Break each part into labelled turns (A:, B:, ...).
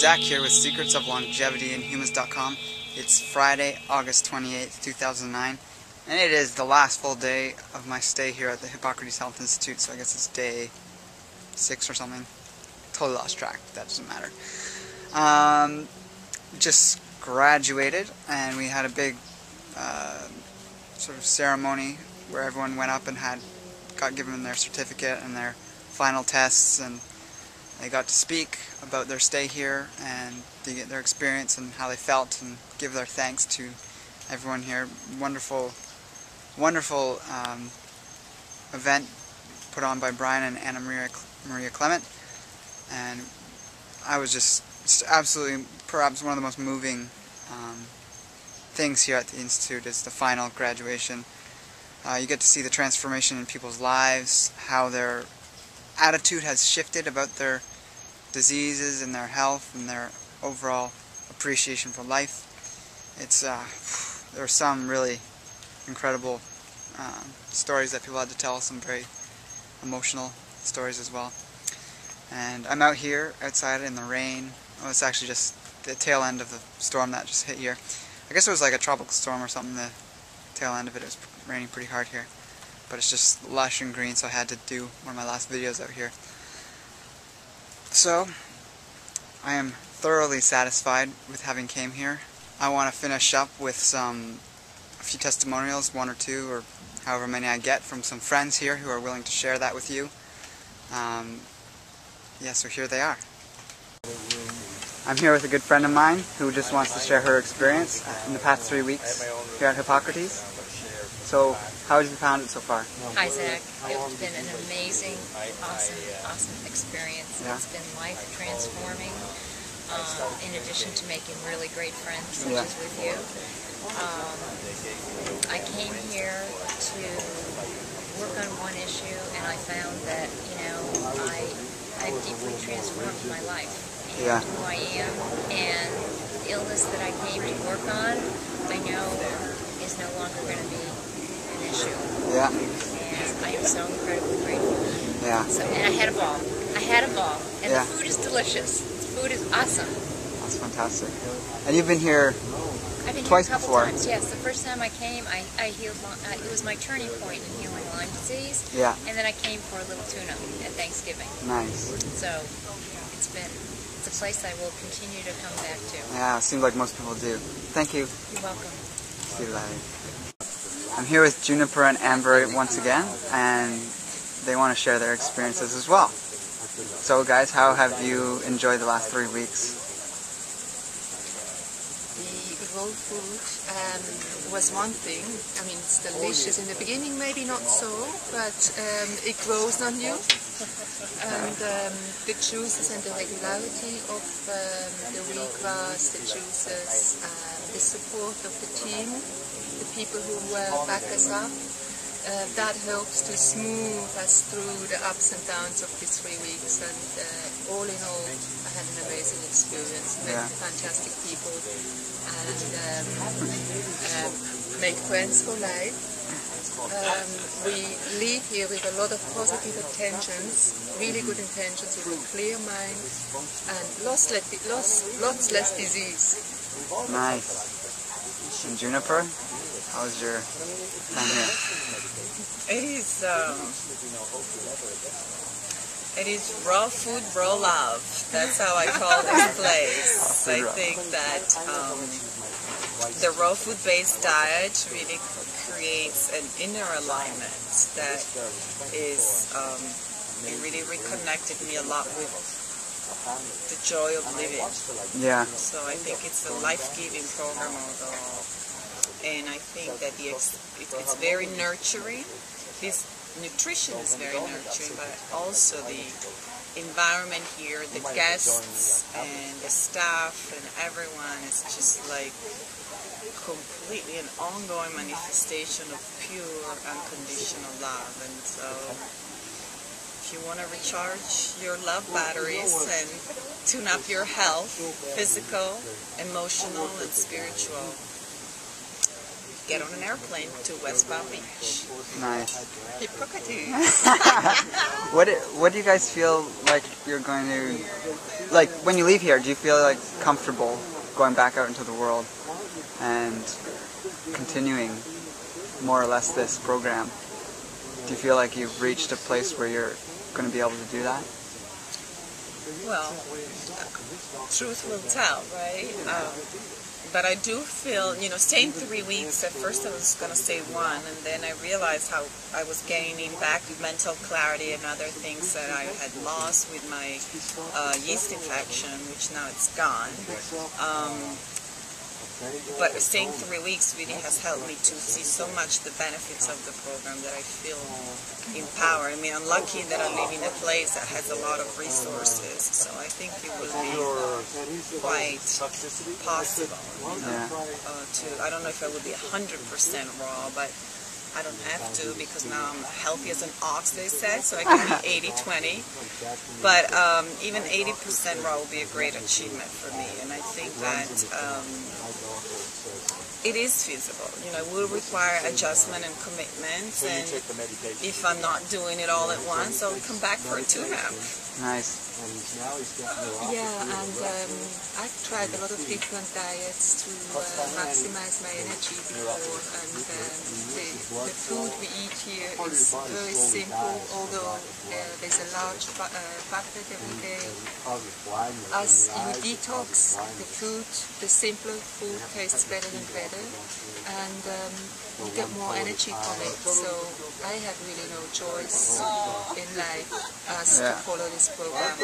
A: Zak here with Secrets of Longevity in Humans.com. It's Friday, August 28th, 2009, and it is the last full day of my stay here at the Hippocrates Health Institute, so I guess it's day six or something. Totally lost track, that doesn't matter. Um, just graduated, and we had a big uh, sort of ceremony where everyone went up and had got given their certificate and their final tests and they got to speak about their stay here and their experience and how they felt and give their thanks to everyone here. Wonderful, wonderful um, event put on by Brian and Anna Maria, Maria Clement. And I was just, just absolutely, perhaps one of the most moving um, things here at the Institute is the final graduation. Uh, you get to see the transformation in people's lives, how their attitude has shifted about their diseases and their health and their overall appreciation for life. It's uh, there are some really incredible uh, stories that people had to tell, some very emotional stories as well. And I'm out here outside in the rain. Oh, it's actually just the tail end of the storm that just hit here. I guess it was like a tropical storm or something. The tail end of it, it was raining pretty hard here but it's just lush and green so I had to do one of my last videos out here. So, I am thoroughly satisfied with having came here. I want to finish up with some, a few testimonials, one or two or however many I get from some friends here who are willing to share that with you. Um, yeah, so here they are. I'm here with a good friend of mine who just wants to share her experience in the past three weeks here at Hippocrates. So, how have you found it so far?
B: Isaac, It's been an amazing, awesome, awesome experience. Yeah. It's been life transforming. Um, in addition to making really great friends, such yeah. as with you. Um, I came here to work on one issue, and I found that you know I I've deeply transformed my life and yeah. who I am, and the illness that I came to work on, I know is no longer going to be issue.
A: Yeah.
B: And I am so incredibly grateful.
A: Yeah.
B: So, and I had a ball. I had a ball. And yeah. the food is delicious. The food is awesome.
A: That's fantastic. And you've been here
B: I've been
A: twice
B: here a couple
A: before.
B: times. Yes, the first time I came, I, I healed. Uh, it was my turning point in healing Lyme disease.
A: Yeah.
B: And then I came for a little tuna at Thanksgiving.
A: Nice.
B: So it's been it's a place I will continue to come back to.
A: Yeah, it seems like most people do. Thank you.
B: You're welcome.
A: See you later. I'm here with Juniper and Amber once again, and they want to share their experiences as well. So guys, how have you enjoyed the last three weeks?
C: The raw food um, was one thing. I mean, it's delicious. In the beginning, maybe not so, but um, it grows on you. And um, the juices and the regularity of um, the wheatgrass, the juices, um, the support of the team, the people who uh, back us up. Uh, that helps to smooth us through the ups and downs of these three weeks. And uh, all in all, I had an amazing experience. Met yeah. fantastic people and um, um, make friends for life. Um, we leave here with a lot of positive intentions, really good intentions, with a clear mind, and lots, lots, lots less disease.
A: Nice. And Juniper? How's your time here?
D: It is, um, it is raw food, raw love. That's how I call this place. I think that um, the raw food-based diet really creates an inner alignment that is, um, it really reconnected me a lot with the joy of living.
A: Yeah.
D: So I think it's a life-giving program overall and I think that the it, it's very nurturing. This nutrition is very nurturing, but also the environment here, the guests and the staff and everyone is just like completely an ongoing manifestation of pure unconditional love. And so if you want to recharge your love batteries and tune up your health, physical, emotional, and spiritual, get on an airplane to West Palm Beach.
A: Nice. What do, what do you guys feel like you're going to like when you leave here? Do you feel like comfortable going back out into the world and continuing more or less this program? Do you feel like you've reached a place where you're going to be able to do that?
D: Well, truth will tell, right? Um, but I do feel, you know, staying three weeks, at first I was going to stay one, and then I realized how I was gaining back mental clarity and other things that I had lost with my uh, yeast infection, which now it's gone. Um, but staying three weeks really has helped me to see so much the benefits of the program that I feel empowered. I mean, I'm lucky that I live in a place that has a lot of resources, so I think it will be quite possible. You know, uh, to I don't know if I would be 100% raw, but I don't have to because now I'm healthy as an ox, they say, so I can be 80-20. But um, even 80% raw will be a great achievement for me, and I think that um, it is feasible. You know, it will require adjustment and commitment, and if I'm not doing it all at once, I'll come back for a tune-up.
A: Nice. And now it's different.
C: Yeah, and um, I've tried a lot of different diets to uh, maximize my energy before, and um, the, the food we eat here is very simple, although uh, there's a large uh, factor every day. As you detox, the food, the simpler food tastes better and better, and um, you get more energy from it. So I have really no choice in life as
A: Yeah.
C: to follow this program.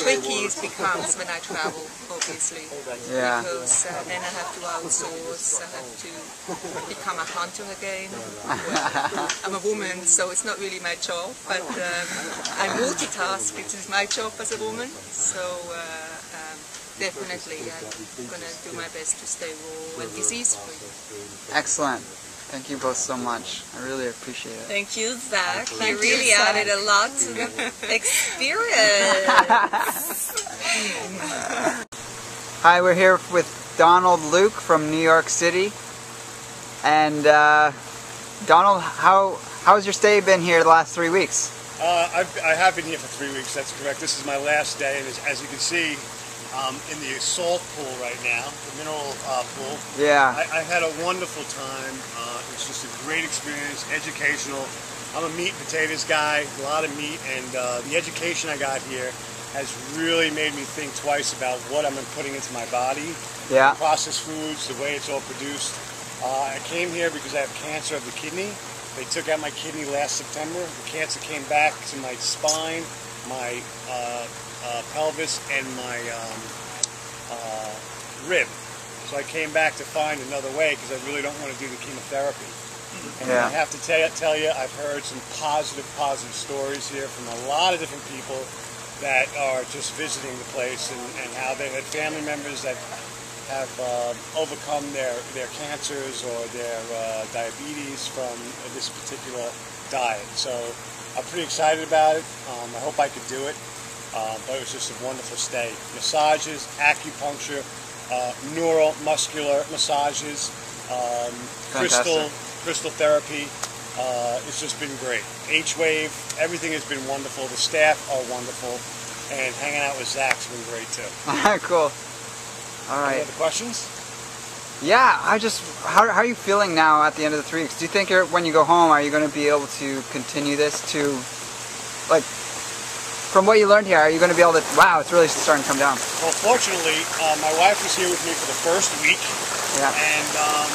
C: Tricky it becomes when I travel, obviously,
A: Yeah.
C: because uh, then I have to outsource, I have to become a hunter again. Well, I'm a woman, so it's not really my job, but um, I multitask, it is my job as a woman. So uh, um, definitely I'm going to do my best to stay raw and disease-free.
A: Excellent. Thank you both so much. I really appreciate it.
D: Thank you, Zak.
C: Thank
D: you
C: you,
D: really
C: Zak.
D: added a lot to the experience.
A: Hi, we're here with Donald Luke from New York City. And uh, Donald, how how's your stay been here the last three weeks?
E: Uh, I've, I have been here for three weeks, that's correct. This is my last day, and as, as you can see, I'm in the salt pool right now, the mineral uh, pool.
A: Yeah.
E: I, I had a wonderful time. Uh, it was just a great experience, educational. I'm a meat and potatoes guy, a lot of meat, and uh, the education I got here has really made me think twice about what I'm putting into my body,
A: Yeah.
E: processed foods, the way it's all produced. Uh, I came here because I have cancer of the kidney. They took out my kidney last September. The cancer came back to my spine, my uh, pelvis, and my um, uh, rib. So I came back to find another way because I really don't want to do the chemotherapy. And
A: Yeah.
E: I have to tell, tell you, I've heard some positive, positive stories here from a lot of different people that are just visiting the place and, and how they had family members that have uh, overcome their, their cancers or their uh, diabetes from this particular diet. So I'm pretty excited about it. Um, I hope I could do it. Uh, but it was just a wonderful stay. Massages, acupuncture, uh, neuromuscular massages, um, crystal crystal therapy. Uh, it's just been great. H-Wave, everything has been wonderful. The staff are wonderful. And hanging out with Zak's been great too.
A: cool. All
E: Any other questions?
A: Yeah, I just how, how are you feeling now at the end of the three weeks? Do you think you're, when you go home, are you going to be able to continue this to, like, from what you learned here, are you going to be able to? Wow, it's really starting to come down.
E: Well, fortunately, uh, my wife was here with me for the first week.
A: Yeah.
E: And um,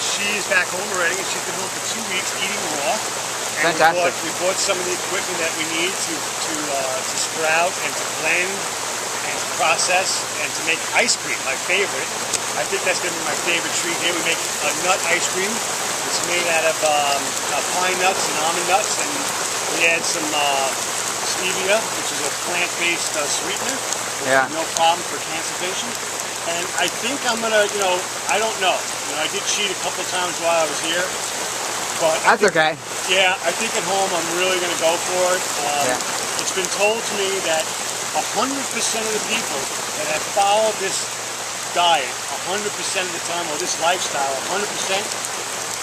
E: she's back home already, and she's been home for two weeks eating raw. And
A: Fantastic.
E: We bought, we bought some of the equipment that we need to to, uh, to sprout and to blend and to process and to make ice cream, my favorite. I think that's going to be my favorite treat here. We make a nut ice cream. It's made out of um, uh, pine nuts and almond nuts, and we add some uh, stevia, which is a plant-based uh, sweetener.
A: Yeah.
E: No problem for cancer patients. And I think I'm gonna, you know, I don't know. You know, I did cheat a couple times while I was here, but
A: That's okay.
E: yeah, I think at home I'm really going to go for it. Um,
A: Yeah.
E: It's been told to me that 100% of the people that have followed this diet 100% of the time, or this lifestyle 100%,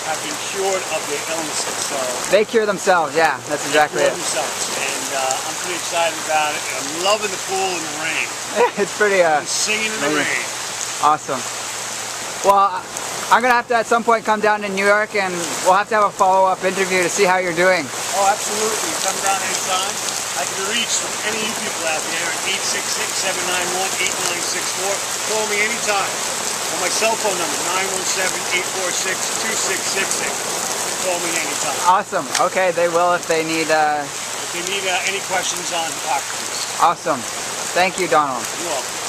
E: have been cured of their illnesses. So
A: They cure themselves, yeah, that's exactly
E: cure
A: it.
E: themselves, and uh, I'm pretty excited about it. I'm loving the pool and the rain.
A: it's pretty uh,
E: I'm singing in the rain.
A: awesome. Well, I'm gonna have to at some point come down to New York and we'll have to have a follow-up interview to see how you're doing.
E: Oh, absolutely. Come down anytime. I can be reached from any of you people out there at 866-791-8964. Call me anytime. On my cell phone number, 917-846-2666. Call me anytime.
A: Awesome. Okay, they will if they need. Uh,
E: If you need uh, any questions on
A: awesome. Thank you, Donald.
E: you're welcome.